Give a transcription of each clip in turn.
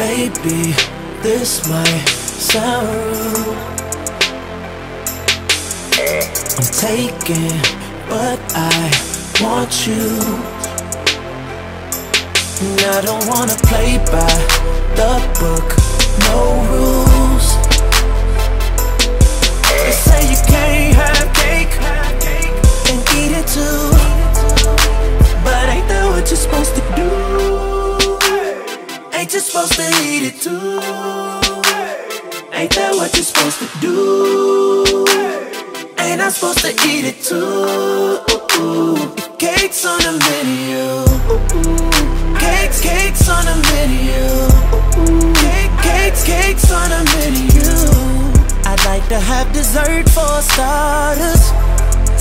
Baby, this might sound rude. I'm taking, but I want you. And I don't wanna play by the book, no rules. Supposed to eat it too? Ain't that what you're supposed to do? Ain't I supposed to eat it too? Cakes on the menu. Cakes, cakes on the menu. Cake, cakes, cakes on the menu. I'd like to have dessert for starters.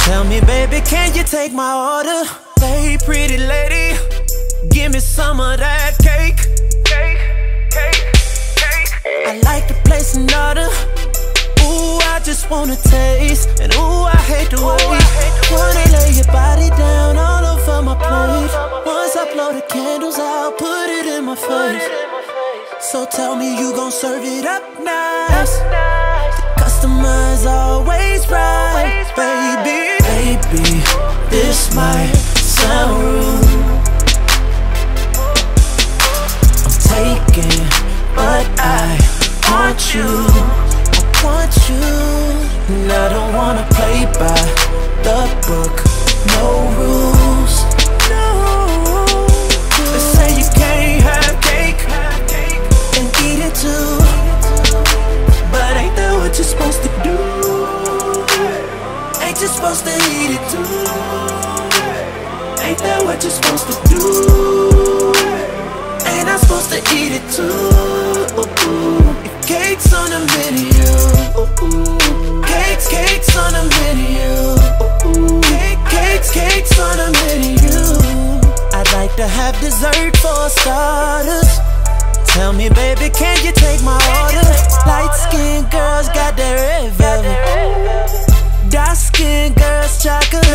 Tell me, baby, can you take my order? Hey, pretty lady, give me some of that cake. I like the place in order. Ooh, I just wanna taste, and ooh, I hate to wait. Wanna lay your body down all over my plate. Once I blow the candles out, put it in my face. So tell me you gon' serve it up nice. The customer's always right, baby. Baby, this might sound rude. I'm taking, but want you. I want you. And I don't wanna play by the book. No rules. No. They say you can't have cake and eat it too. But ain't that what you're supposed to do? Ain't you supposed to eat it too? Ain't that what you're supposed to do? Ain't I supposed to eat it too? Cake's on the menu, cakes, cakes on menu, cake, cakes, cakes on the menu. I'd like to have dessert for starters. Tell me, baby, can you take my order? Light skinned girls got that red. Dark skinned girls, chocolate.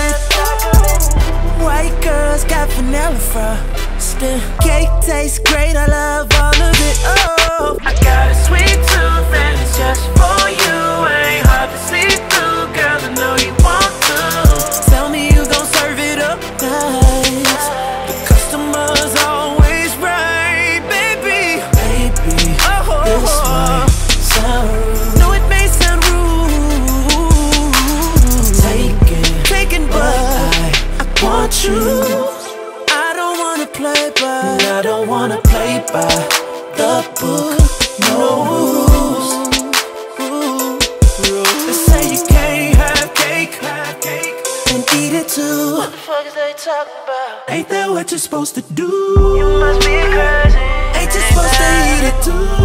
White girls got vanilla frosting. Cake tastes great, I love all of it. Oh, want. I don't wanna play by. I don't wanna play by the book. No rules. They say you can't have cake and eat it too. What the fuck is they talking about? Ain't that what you're supposed to do? You must be crazy. Ain't you supposed to eat it too?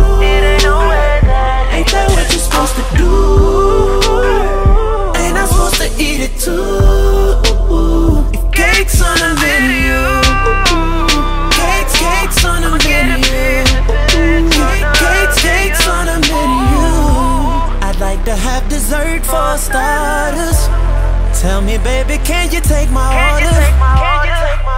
Have dessert for starters. Tell me, baby, can you take my Can